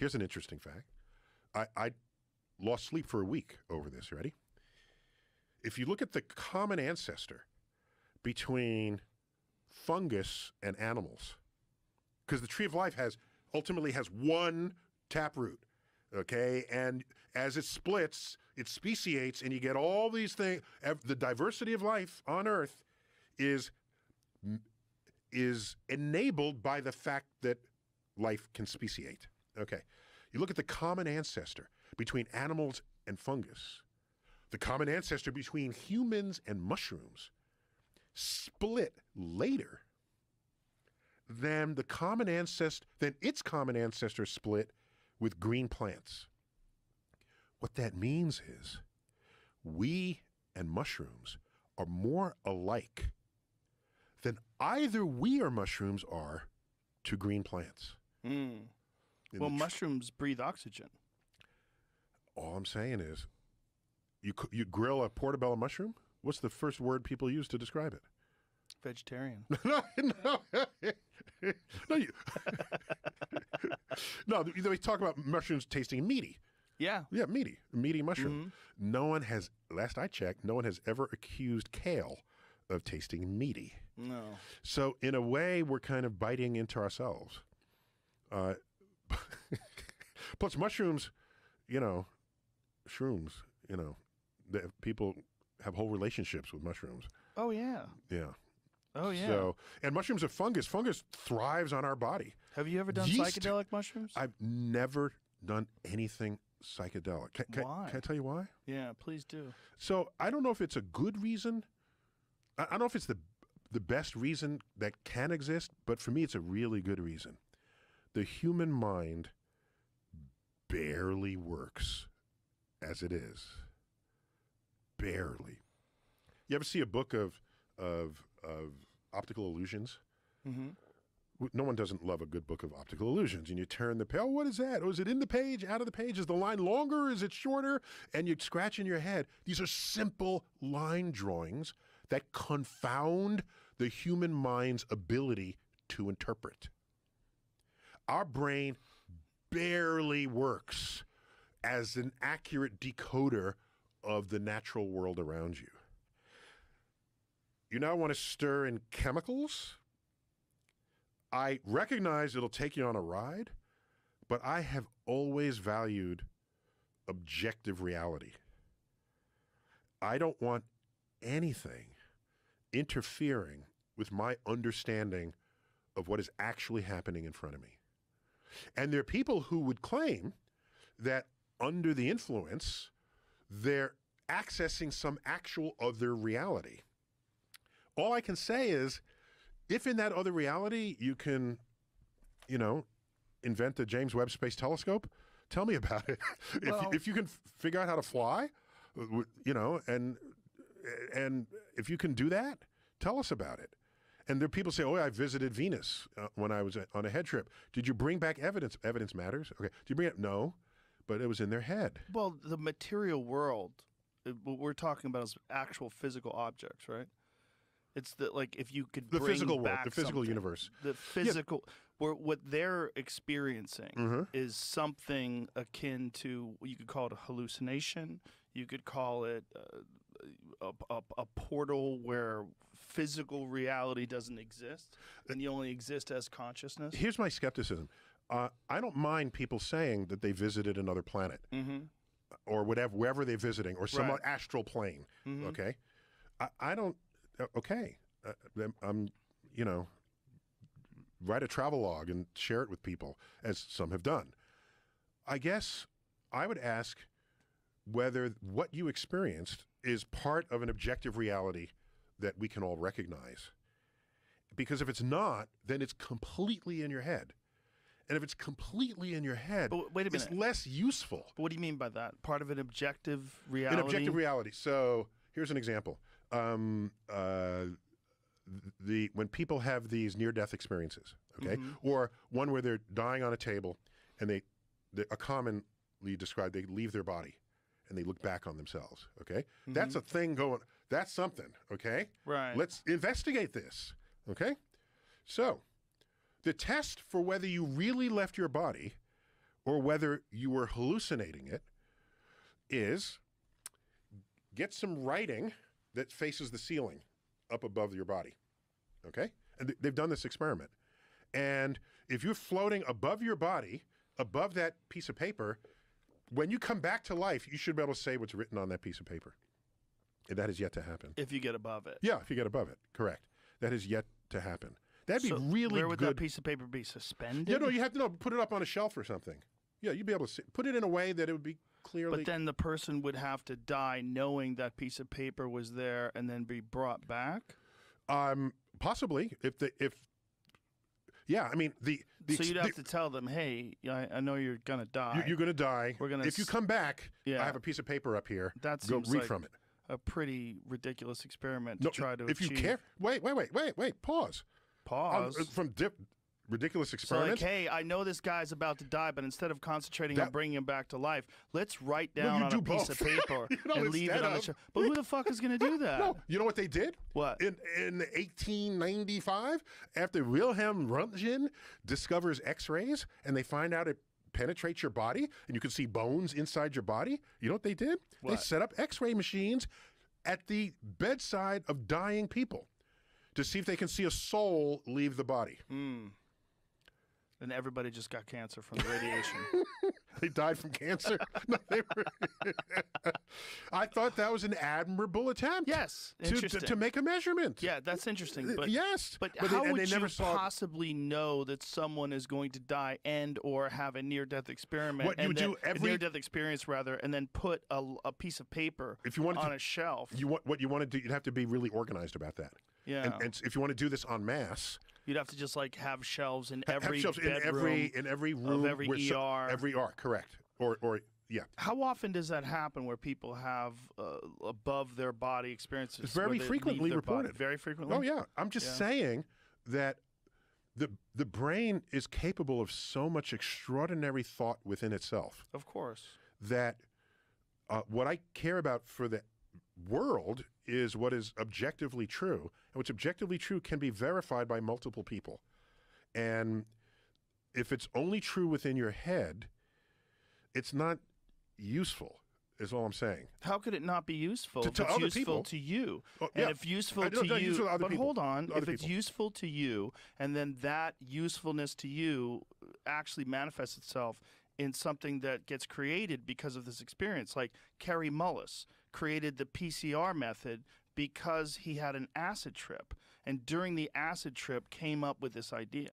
Here's an interesting fact. I, I lost sleep for a week over this. Ready? If you look at the common ancestor between fungus and animals, because the tree of life has ultimately has one taproot. Okay, and as it splits, it speciates, and you get all these things. The diversity of life on Earth is is enabled by the fact that life can speciate. Okay, you look at the common ancestor between animals and fungus, the common ancestor between humans and mushrooms, split later than the common ancestor than its common ancestor split with green plants. What that means is we and mushrooms are more alike than either we or mushrooms are to green plants. Mm. Well, mushrooms breathe oxygen. All I'm saying is, you you grill a portobello mushroom. What's the first word people use to describe it? Vegetarian. no, no, no. You, no, they talk about mushrooms tasting meaty. Yeah. Yeah, meaty, meaty mushroom. Mm-hmm. No one has, last I checked, no one has ever accused kale of tasting meaty. No. So in a way, we're kind of biting into ourselves. Uh, plus, mushrooms, you know, shrooms, you know, people have whole relationships with mushrooms. Oh yeah. Yeah. Oh yeah. So, and mushrooms are fungus. Fungus thrives on our body. Have you ever done Yeast, psychedelic mushrooms? I've never done anything psychedelic. Can, can, why? Can I tell you why? Yeah, please do. So I don't know if it's a good reason. I, I don't know if it's the the best reason that can exist, but for me, it's a really good reason. The human mind barely works as it is. Barely. You ever see a book of of of optical illusions? Mm-hmm. No one doesn't love a good book of optical illusions. And you turn the page. Oh, what is that? Oh, is it in the page? Out of the page? Is the line longer? Is it shorter? And you scratch in your head. These are simple line drawings that confound the human mind's ability to interpret. Our brain barely works as an accurate decoder of the natural world around you. You now want to stir in chemicals? I recognize it'll take you on a ride, but I have always valued objective reality. I don't want anything interfering with my understanding of what is actually happening in front of me. And there are people who would claim that under the influence, they're accessing some actual other reality. All I can say is if in that other reality you can, you know, invent the James Webb Space Telescope, tell me about it. if, well, if you can figure out how to fly, uh, you know, and and if you can do that, tell us about it. And there people say, "Oh, I visited Venus uh, when I was on a head trip." Did you bring back evidence? Evidence matters. Okay. Did you bring it? No, but it was in their head. Well, the material world, uh, what we're talking about is actual physical objects, right? It's the like if you could the physical world, the physical universe, the physical yeah. where what they're experiencing mm-hmm. is something akin to you could call it a hallucination. You could call it uh, a, a, a, portal where physical reality doesn't exist and you only exist as consciousness. Here's my skepticism. Uh, I don't mind people saying that they visited another planet mm-hmm. or whatever, wherever they're visiting, or some right. astral plane. Mm-hmm. Okay, I, I don't uh, okay, uh, I'm, you know, write a travel log and share it with people, as some have done. I guess I would ask whether what you experienced is part of an objective reality that we can all recognize. Because if it's not, then it's completely in your head. And if it's completely in your head, but wait a minute. it's less useful. But what do you mean by that? Part of an objective reality? An objective reality. So here's an example. Um, uh, the when people have these near death experiences, okay, mm-hmm. or one where they're dying on a table, and they, they are commonly described they leave their body and they look back on themselves. Okay, mm-hmm. that's a thing going. That's something. Okay, right. Let's investigate this. Okay, so the test for whether you really left your body or whether you were hallucinating it is get some writing that faces the ceiling up above your body. Okay? And th- they've done this experiment. And if you're floating above your body, above that piece of paper, when you come back to life, you should be able to say what's written on that piece of paper. And that is yet to happen. If you get above it. Yeah, if you get above it, correct. That is yet to happen. That'd be So really Where would good. that piece of paper be suspended? yeah, no, you have to know, put it up on a shelf or something. Yeah, you'd be able to see, put it in a way that it would be clearly. But then the person would have to die knowing that piece of paper was there and then be brought back. um, possibly if the if. Yeah, I mean the. the so you'd the- have to tell them, hey, I, I know you're gonna die. you- you're going to die. We're gonna If you come back, Yeah. I have a piece of paper up here. That's Go read like from it. A pretty ridiculous experiment No, to try to if achieve. you care, wait, wait, wait, wait, wait. Pause. Um, Pause. from dip, ridiculous so like, experiments. hey, I know this guy's about to die, but instead of concentrating on bringing him back to life, let's write down you on do a piece of paper You know, and leave it on the of- shelf. But who the fuck is gonna do that? no, you know what they did? What? In in 1895, after Wilhelm Röntgen discovers X-rays and they find out it penetrates your body and you can see bones inside your body, you know what they did? They set up X-ray machines at the bedside of dying people to see if they can see a soul leave the body. Hmm. And everybody just got cancer from the radiation. They died from cancer. No, they were- I thought that was an admirable attempt. yes, To, to, to make a measurement. yeah, that's interesting. Uh, but yes. But, they- how and would they never you saw possibly know that someone is going to die and or have a near-death experiment? What you do every- near-death experience rather, and then put a, a piece of paper If you wanted on to- a shelf. You want what you want to do. You'd have to be really organized about that. yeah, And, and if you want to do this en masse, you'd have to just like have shelves in have every shelves in every in every room of every where so- ER. every ER, correct? Or or yeah, How often does that happen where people have uh, above their body experiences? It's very where they leave frequently their body? reported. Very frequently. oh yeah. I'm just Yeah. saying that the the brain is capable of so much extraordinary thought within itself Of course. that uh, what I care about for the world is what is objectively true, and what's objectively true can be verified by multiple people. And if it's only true within your head, it's not useful. Is all I'm saying. How could it not be useful To- to it's other useful people. to you? Oh, and if useful to you, useful to but people. hold on, other if it's people. useful to you, and then that usefulness to you actually manifests itself in something that gets created because of this experience, like Kary Mullis created the PCR method because he had an acid trip, and during the acid trip came up with this idea.